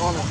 Olha.